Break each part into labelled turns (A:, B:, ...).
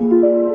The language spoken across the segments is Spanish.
A: Música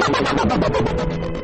B: Thank you.